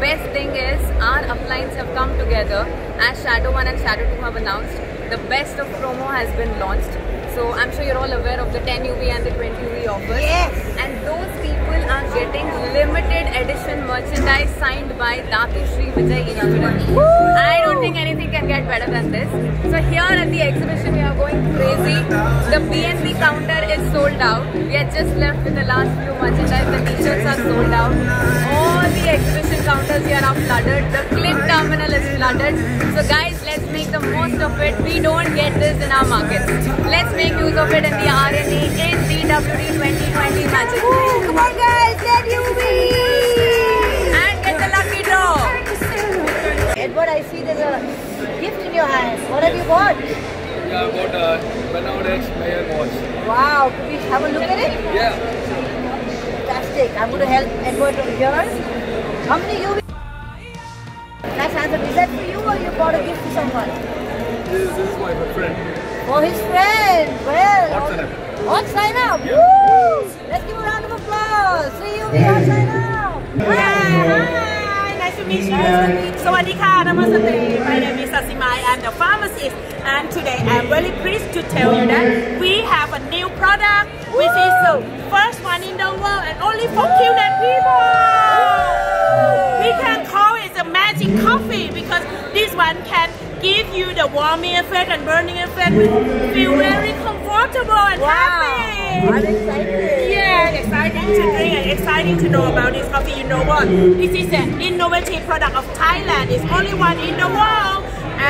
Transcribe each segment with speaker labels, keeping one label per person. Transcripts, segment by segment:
Speaker 1: Best thing is our uplines have come together as Shadow 1 and Shadow 2 have announced. The best of promo has been launched. So I'm sure you're all aware of the 10 UV and the 20 UV offers.
Speaker 2: Yes.
Speaker 1: And those people are getting limited edition merchandise signed by Datu Sri Vijay Eswaran. I don't think anything can get better than this. So here at the exhibition we are going crazy. The PNB counter is sold out. We are just left with the last few merchandise. The t-shirts are sold out. All the exhibition counters here are flooded. The clip terminal is flooded. So guys, let's make the most of it. We don't get this in our markets. Let's make use of it in the RNE in DWD 2020 Magic.
Speaker 2: Come on guys, let you be!
Speaker 1: And get the lucky draw.
Speaker 2: Edward, I see there's a gift in your hand. What have you bought?
Speaker 3: Yeah, I bought a Renault X Mayer watch.
Speaker 2: Wow, could we have a look at it?
Speaker 3: Yeah.
Speaker 2: Fantastic. I'm going to help Edward over here. How many you? Nice answer. Is that for you or you bought a gift to someone?
Speaker 3: This, this is my friend.
Speaker 2: For his friend. Well,
Speaker 3: Hot sign up.
Speaker 2: Hot sign up. Woo! Let's give a round of applause. See you, the hot sign up.
Speaker 4: Hi, nice to meet you. Sawadika, Namaste. My name is Sasimai. I'm the pharmacist. And today I'm very pleased to tell you that we have a new product, which is the in the world and only for QNet people. We can call it the magic coffee because this one can give you the warming effect and burning effect. We feel very comfortable and happy.
Speaker 2: I'm excited.
Speaker 4: Yeah, exciting to drink and exciting to know about this coffee. You know what? This is an innovative product of Thailand. It's only one in the world.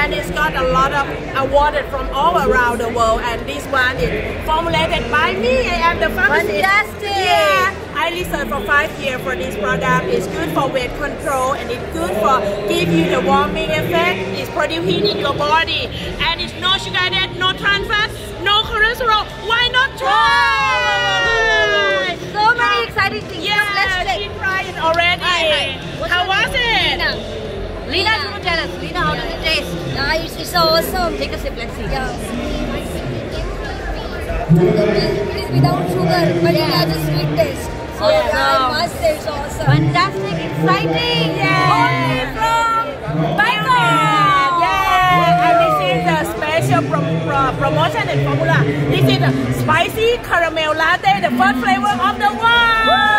Speaker 4: And it's got a lot of awarded from all around the world. And this one is formulated by me. I am the pharmacist.
Speaker 2: Fantastic.
Speaker 4: Yeah. I researched for five years for this product. It's good for weight control and it's good for give you the warming effect. It's produce heat in your body. And it's no sugar added, no trans fat, no cholesterol. Why not try?
Speaker 2: So many exciting things.
Speaker 4: Yeah,
Speaker 2: Let's
Speaker 4: she tried it already.
Speaker 2: What's
Speaker 4: How was it?
Speaker 2: Lina, you can tell us. Lina, how does it taste?
Speaker 5: Nice, it's awesome.
Speaker 2: Take a sip, let's see.
Speaker 5: Yeah. It is without sugar, but it has a sweet taste. So oh, yeah, I must say it's awesome.
Speaker 2: Fantastic, exciting. Yeah. Only from Bangkok.
Speaker 4: Yeah, and this is a special prom- pro- promotion and formula. This is a spicy caramel latte, the first flavor of the world.